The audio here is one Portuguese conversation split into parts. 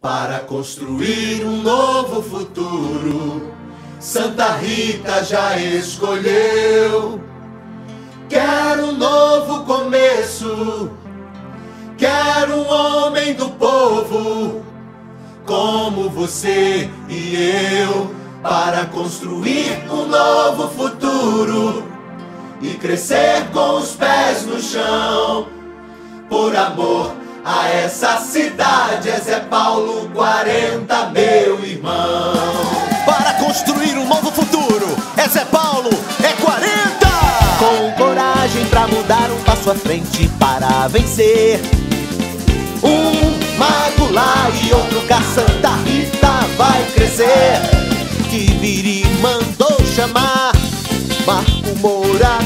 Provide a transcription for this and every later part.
Para construir um novo futuro, Santa Rita já escolheu. Quero um novo começo, quero um homem do povo, como você e eu, para construir um novo futuro e crescer com os pés no chão, por amor a essa cidade. É Zé Paulo 40, meu irmão. Para construir um novo futuro, é Zé Paulo, é 40! Com coragem pra mudar um passo à frente para vencer. Um lá e outro cá, Santa Rita vai crescer. Tibiri mandou chamar, Marco Moura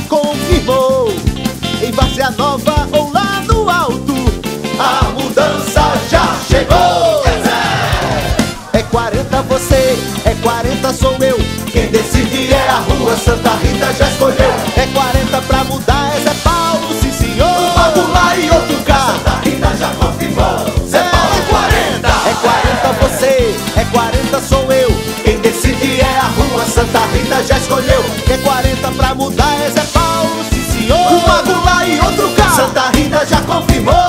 é 40 sou eu. Quem decide é a rua, Santa Rita já escolheu. É 40 pra mudar, é Zé Paulo, sim senhor. Um lado lá e outro cá, Santa Rita já confirmou. Zé Paulo 40. É 40 você, é 40 sou eu. Quem decide é a rua, Santa Rita já escolheu. É 40 pra mudar, é Zé Paulo, sim senhor. Um lado lá e outro cá, Santa Rita já confirmou.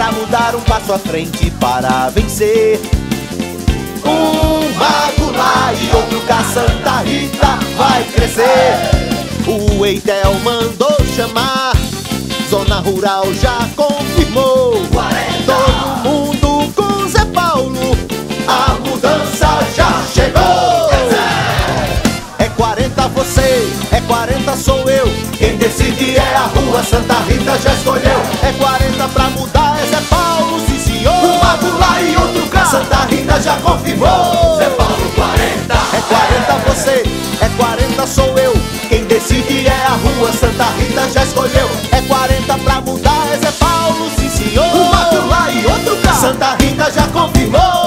Pra mudar um passo à frente para vencer. Um mago lá e outro cá, Santa Rita vai crescer. O Eitel mandou chamar, Zona Rural já confirmou. Todo mundo com Zé Paulo, A mudança já chegou. é 40 você, é 40 sou eu. Quem decide é a rua, Santa Rita já escolheu. 40 pra mudar, é Zé Paulo, sim senhor. Um lado lá e outro cá, Santa Rita já confirmou. Zé Paulo 40. É 40 você, é 40 sou eu. Quem decide é a rua, Santa Rita já escolheu. É 40 pra mudar, é Zé Paulo, sim senhor. Um lado lá e outro cá, Santa Rita já confirmou.